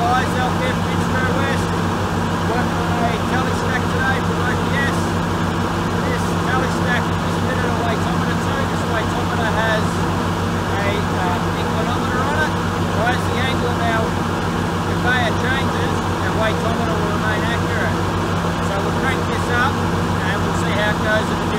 guys out there from Instrowest. Got a Telestack today for OPS. This Telestack is fitted a weightometer to. This weightometer has a uh, inclinometer on it. So as the angle of our conveyor changes, our weightometer will remain accurate. So we'll crank this up and we'll see how it goes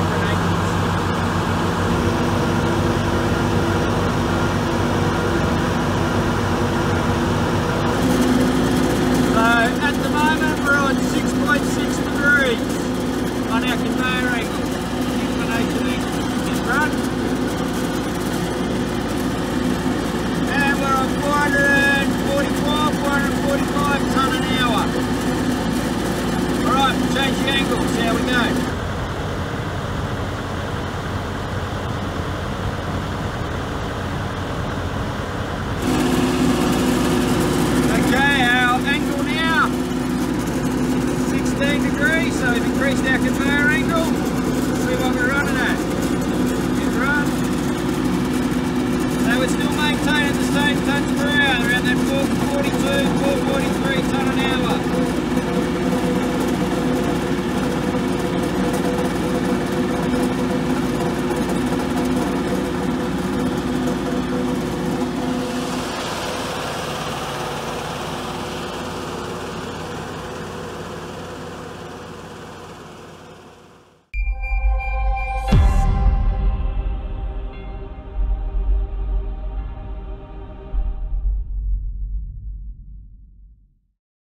Change Changing angles, here we go. Okay, our angle now 16 degrees. so we've increased our conveyor angle. See what we're running at. Good run. So we're still maintaining the same tons per hour around that 442, 443.